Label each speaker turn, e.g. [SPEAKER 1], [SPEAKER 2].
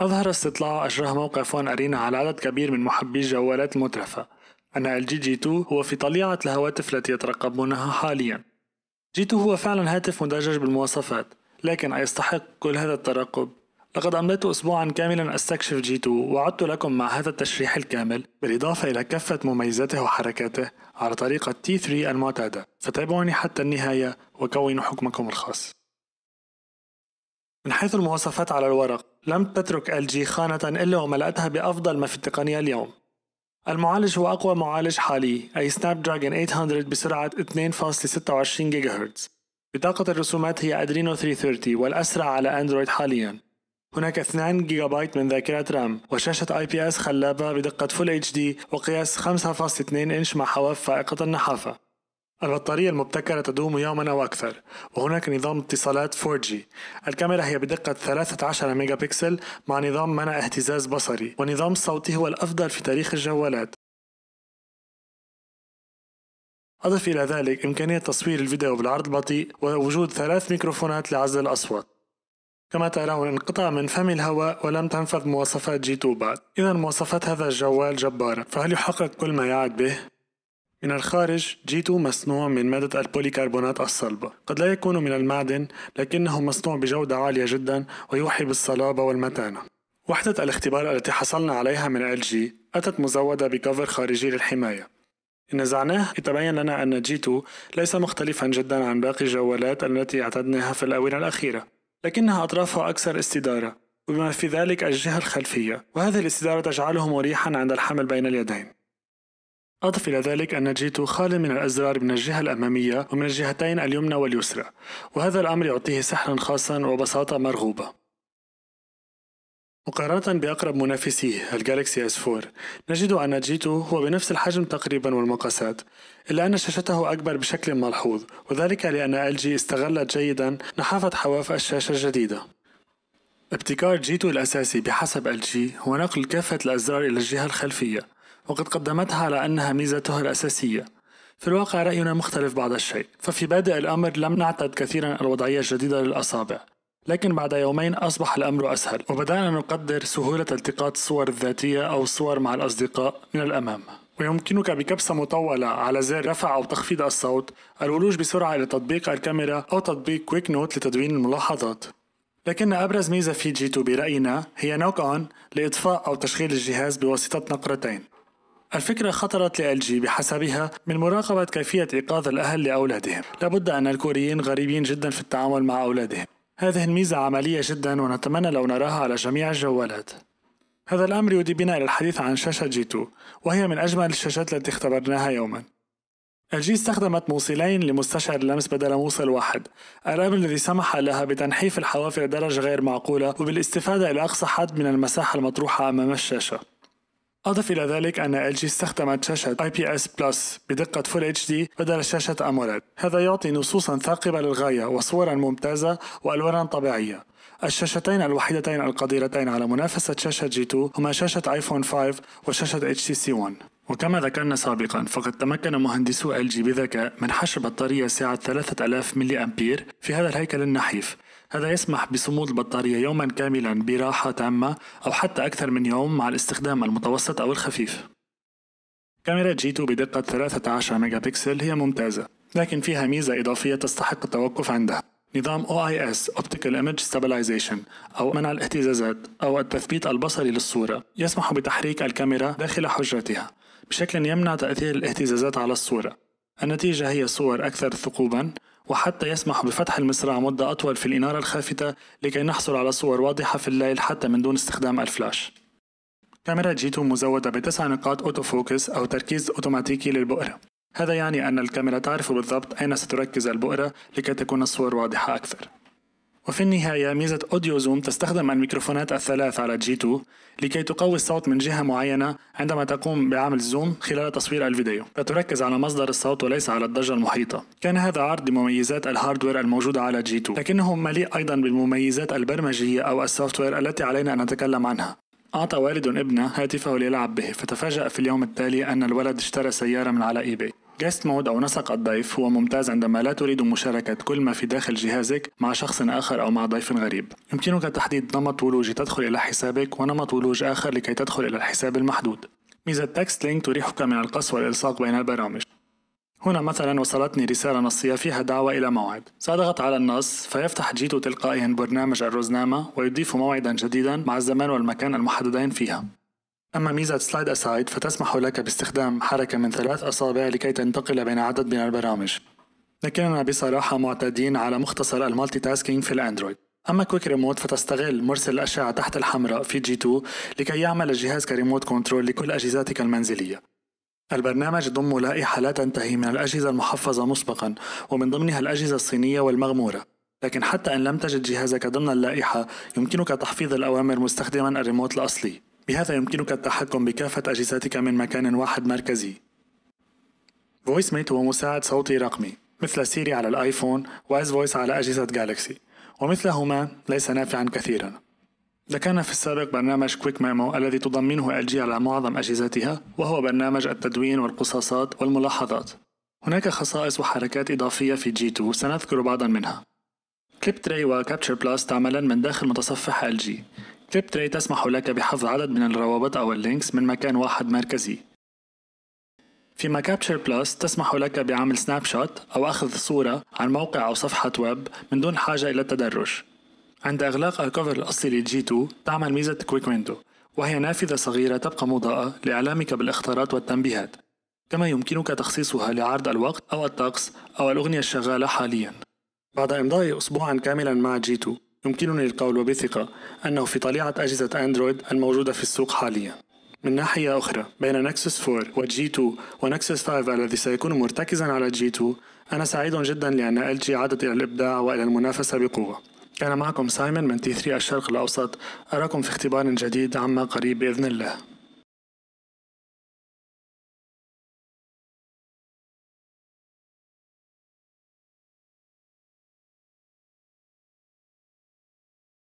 [SPEAKER 1] أظهر استطلاع أجراه موقع فون أرينا على عدد كبير من محبي الجوالات المترفة أن ال LG G2 هو في طليعة الهواتف التي يترقبونها حاليا. G2 هو فعلا هاتف مدجج بالمواصفات لكن أيستحق كل هذا الترقب؟ لقد أمضيت أسبوعا كاملا أستكشف G2 وعدت لكم مع هذا التشريح الكامل بالإضافة إلى كافة مميزاته وحركاته على طريقة T3 المعتادة. فتابعوني حتى النهاية وكونوا حكمكم الخاص. من حيث المواصفات على الورق لم تترك LG خانة إلا وملأتها بأفضل ما في التقنية اليوم. المعالج هو أقوى معالج حالي أي Snapdragon 800 بسرعة 2.26 جيجا هرتز بطاقة الرسومات هي Adreno 330 والأسرع على أندرويد حاليا. هناك 2 جيجا بايت من ذاكرة رام وشاشة IPS خلابة بدقة Full HD وقياس 5.2 انش مع حواف فائقة النحافة. البطارية المبتكرة تدوم يوما أو أكثر وهناك نظام اتصالات 4G الكاميرا هي بدقة 13 ميجا بكسل مع نظام منع اهتزاز بصري ونظام الصوتي هو الأفضل في تاريخ الجوالات. أضف إلى ذلك إمكانية تصوير الفيديو بالعرض البطيء ووجود ثلاث ميكروفونات لعزل الأصوات. كما ترون انقطع من فمي الهواء ولم تنفذ مواصفات G2 بعد إذا مواصفات هذا الجوال جبارة فهل يحقق كل ما يعد به؟ من الخارج G2 مصنوع من مادة البوليكربونات الصلبة. قد لا يكون من المعدن لكنه مصنوع بجودة عالية جدا ويوحي بالصلابة والمتانة. وحدة الاختبار التي حصلنا عليها من LG أتت مزودة ب cover خارجي للحماية. إن نزعناه يتبين لنا أن G2 ليس مختلفا جدا عن باقي الجوالات التي أعتدناها في الآونة الأخيرة لكنها أطرافها أكثر استدارة وبما في ذلك الجهة الخلفية. وهذه الاستدارة تجعله مريحا عند الحمل بين اليدين. أضف إلى ذلك أن G2 خال من الأزرار من الجهة الأمامية ومن الجهتين اليمنى واليسرى وهذا الأمر يعطيه سحرا خاصا وبساطة مرغوبة. مقارنة بأقرب منافسيه ال Galaxy S4 نجد أن G2 هو بنفس الحجم تقريبا والمقاسات إلا أن شاشته أكبر بشكل ملحوظ وذلك لأن LG استغلت جيدا نحافة حواف الشاشة الجديدة. ابتكار G2 الأساسي بحسب LG هو نقل كافة الأزرار إلى الجهة الخلفية وقد قدمتها على أنها ميزتها الأساسية. في الواقع رأينا مختلف بعض الشيء. ففي بادئ الأمر لم نعتد كثيرا الوضعية الجديدة للأصابع. لكن بعد يومين أصبح الأمر أسهل وبدأنا نقدر سهولة التقاط الصور الذاتية أو الصور مع الأصدقاء من الأمام. ويمكنك بكبسة مطولة على زر رفع أو تخفيض الصوت الولوج بسرعة إلى تطبيق الكاميرا أو تطبيق Quick Note لتدوين الملاحظات. لكن أبرز ميزة في G2 برأينا هي Knock On لإطفاء أو تشغيل الجهاز بواسطة نقرتين. الفكرة خطرت ل LG بحسبها من مراقبة كيفية إيقاظ الأهل لأولادهم. لابد أن الكوريين غريبين جدا في التعامل مع أولادهم. هذه الميزة عملية جدا ونتمنى لو نراها على جميع الجوالات. هذا الأمر يودي بنا إلى الحديث عن شاشة G2 وهي من أجمل الشاشات التي اختبرناها يوما. LG استخدمت موصلين لمستشعر اللمس بدل موصل واحد. الأمر الذي سمح لها بتنحيف الحواف لدرجة غير معقولة وبالاستفادة إلى أقصى حد من المساحة المطروحة أمام الشاشة. أضف إلى ذلك أن LG استخدمت شاشة IPS Plus بدقة Full HD بدل شاشة AMOLED. هذا يعطي نصوصا ثاقبة للغاية وصورا ممتازة وألوانا طبيعية. الشاشتين الوحيدتين القديرتين على منافسة شاشة G2 هما شاشة iPhone 5 وشاشة HTC One وكما ذكرنا سابقا فقد تمكن مهندسو LG بذكاء من حشر بطارية سعة 3000 ملي أمبير في هذا الهيكل النحيف. هذا يسمح بصمود البطارية يوما كاملا براحة تامة أو حتى أكثر من يوم مع الاستخدام المتوسط أو الخفيف. كاميرا G2 بدقة 13 ميجا بكسل هي ممتازة لكن فيها ميزة إضافية تستحق التوقف عندها. نظام OIS Optical Image Stabilization أو منع الاهتزازات أو التثبيت البصري للصورة. يسمح بتحريك الكاميرا داخل حجرتها بشكل يمنع تأثير الاهتزازات على الصورة. النتيجة هي صور أكثر ثقوبا وحتى يسمح بفتح المصراع مدة أطول في الإنارة الخافتة لكي نحصل على صور واضحة في الليل حتى من دون استخدام الفلاش كاميرا G2 مزودة بتسع نقاط auto focus أو تركيز أوتوماتيكي للبؤرة. هذا يعني أن الكاميرا تعرف بالضبط أين ستركز البؤرة لكي تكون الصور واضحة أكثر. وفي النهاية ميزة Audio Zoom تستخدم الميكروفونات الثلاث على G2 لكي تقوي الصوت من جهة معينة عندما تقوم بعمل zoom خلال تصوير الفيديو. فتركز على مصدر الصوت وليس على الضجة المحيطة. كان هذا عرض لمميزات ال hardware الموجودة على G2 لكنه مليء أيضا بالمميزات البرمجية أو ال software التي علينا أن نتكلم عنها. أعطى والد ابنه هاتفه ليلعب به فتفاجأ في اليوم التالي أن الولد اشترى سيارة من على eBay. Guest Mode أو نسق الضيف هو ممتاز عندما لا تريد مشاركة كل ما في داخل جهازك مع شخص آخر أو مع ضيف غريب. يمكنك تحديد نمط ولوج تدخل إلى حسابك ونمط ولوج آخر لكي تدخل إلى الحساب المحدود. ميزة Text Link تريحك من القص والإلصاق بين البرامج. هنا مثلا وصلتني رسالة نصية فيها دعوة إلى موعد. سأضغط على النص فيفتح G2 تلقائيا برنامج الروزنامة ويضيف موعدا جديدا مع الزمان والمكان المحددين فيها. أما ميزة Slide Aside فتسمح لك باستخدام حركة من ثلاث أصابع لكي تنتقل بين عدد من البرامج. لكننا بصراحة معتادين على مختصر ال multitasking في الأندرويد. أما Quick Remote فتستغل مرسل الأشعة تحت الحمراء في G 2 لكي يعمل الجهاز ك remote control لكل أجهزتك المنزلية. البرنامج يضم لائحة لا تنتهي من الأجهزة المحفظة مسبقا ومن ضمنها الأجهزة الصينية والمغمورة. لكن حتى إن لم تجد جهازك ضمن اللائحة يمكنك تحفيظ الأوامر مستخدما الريموت الأصلي. بهذا يمكنك التحكم بكافة أجهزتك من مكان واحد مركزي. Voice Mate هو مساعد صوتي رقمي مثل Siri على الآيفون و S Voice على أجهزة Galaxy ومثلهما ليس نافعا كثيرا. لكان في السابق برنامج Quick Memo الذي تضمنه LG على معظم أجهزتها وهو برنامج التدوين والقصاصات والملاحظات. هناك خصائص وحركات إضافية في G 2 سنذكر بعضا منها. Clip Tray و Capture Plus تعملان من داخل متصفح LG Clip Tray تسمح لك بحفظ عدد من الروابط أو ال links من مكان واحد مركزي. فيما Capture Plus تسمح لك بعمل snapshot أو أخذ صورة عن موقع أو صفحة ويب من دون حاجة إلى التدرج. عند إغلاق ال cover الأصلي لل G 2 تعمل ميزة Quick Window وهي نافذة صغيرة تبقى مضاءة لإعلامك بالإخطارات والتنبيهات. كما يمكنك تخصيصها لعرض الوقت أو الطقس أو الأغنية الشغالة حاليا. بعد إمضاء أسبوعا كاملا مع G 2 يمكنني القول بثقة أنه في طليعة أجهزة أندرويد الموجودة في السوق حاليا. من ناحية أخرى بين Nexus 4 و G 2 و Nexus 5 الذي سيكون مرتكزا على G 2 أنا سعيد جدا لأن LG عادت إلى الإبداع وإلى المنافسة بقوة. كان معكم سايمون من T 3 الشرق الأوسط أراكم في اختبار جديد عما قريب بإذن الله.